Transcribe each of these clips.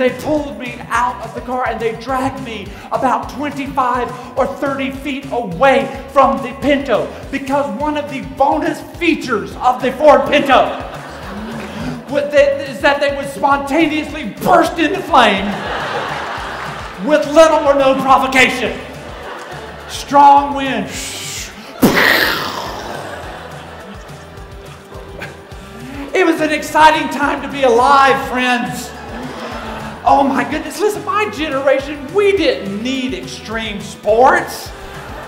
they pulled me out of the car and they dragged me about 25 or 30 feet away from the Pinto because one of the bonus features of the Ford Pinto is that they would spontaneously burst into flame with little or no provocation. Strong wind. It was an exciting time to be alive, friends. Oh my goodness, listen, my generation, we didn't need extreme sports.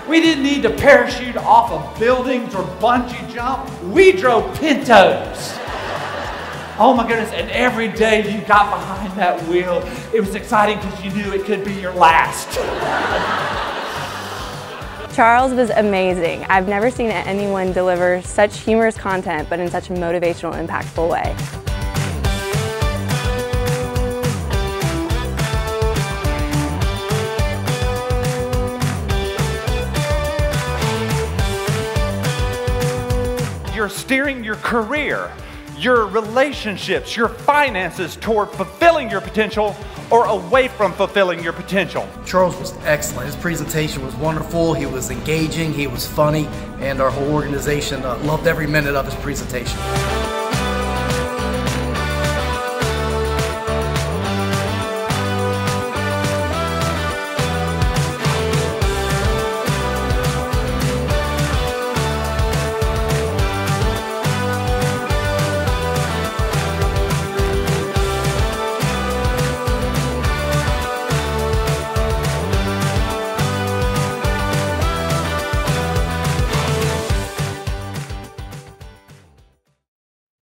We didn't need to parachute off of buildings or bungee jump. We drove Pintos. Oh my goodness, and every day you got behind that wheel, it was exciting because you knew it could be your last. Charles was amazing. I've never seen anyone deliver such humorous content, but in such a motivational, impactful way. You're steering your career your relationships, your finances toward fulfilling your potential or away from fulfilling your potential. Charles was excellent. His presentation was wonderful. He was engaging, he was funny, and our whole organization uh, loved every minute of his presentation.